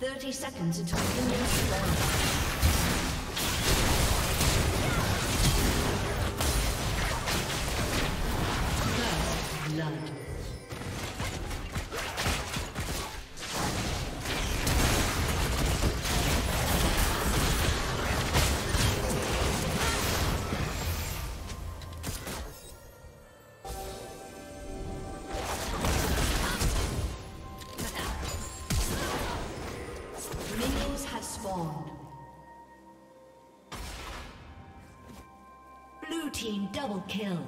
30 seconds until minions spawn. blood. Double kill.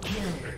Double kill.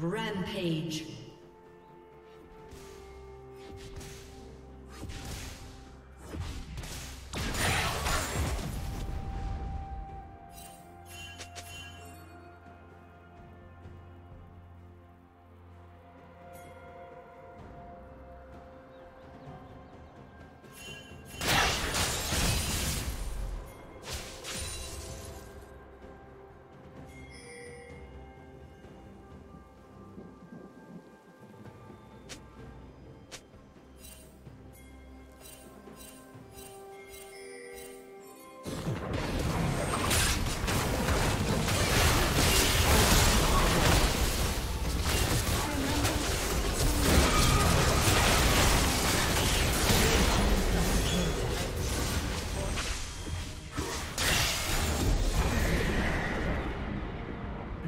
Rampage.